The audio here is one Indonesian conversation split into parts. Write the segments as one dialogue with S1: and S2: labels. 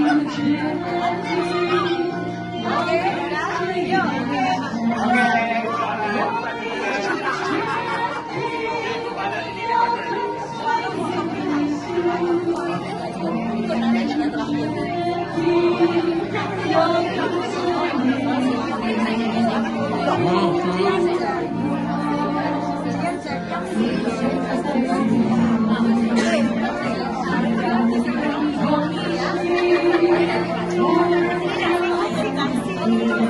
S1: Mother, Yang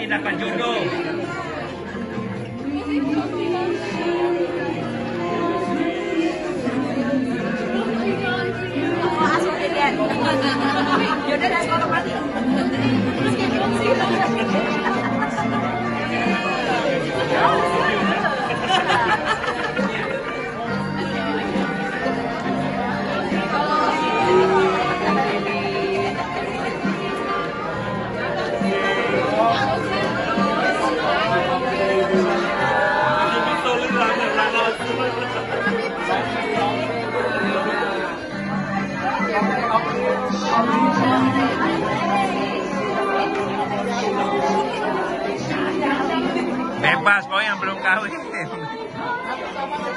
S2: tindakan judo
S1: Bebas, pokoknya yang belum kawin.